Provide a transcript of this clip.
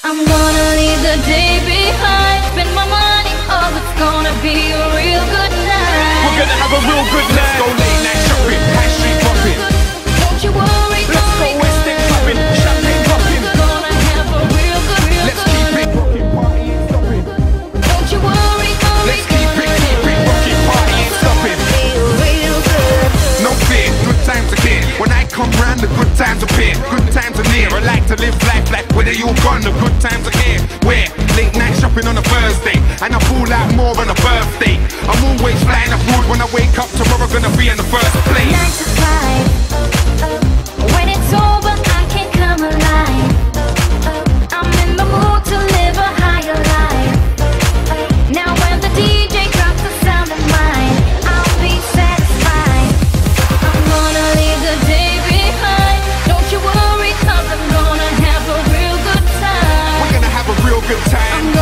I'm gonna leave the day behind. Spend my money, oh, it's gonna be a real good night. We're gonna have a real good night Let's go late night shopping, high street shopping. Don't you worry, Let's go. West End clubbing, champagne popping. We're gonna have a real good, real Let's good keep it rocking, party ain't stopping. Don't you worry, worry. Let's keep it, keep it rocking, party ain't stopping. No fear, good times are here. When I come round, the good times appear. Good times are near. I like to live life like whether you're gone, the good times are here. Where late night shopping on a Thursday, and I fall out more on a birthday. I'm always flying abroad when I wake up. Tomorrow gonna be in the first place. Nine to five. good time.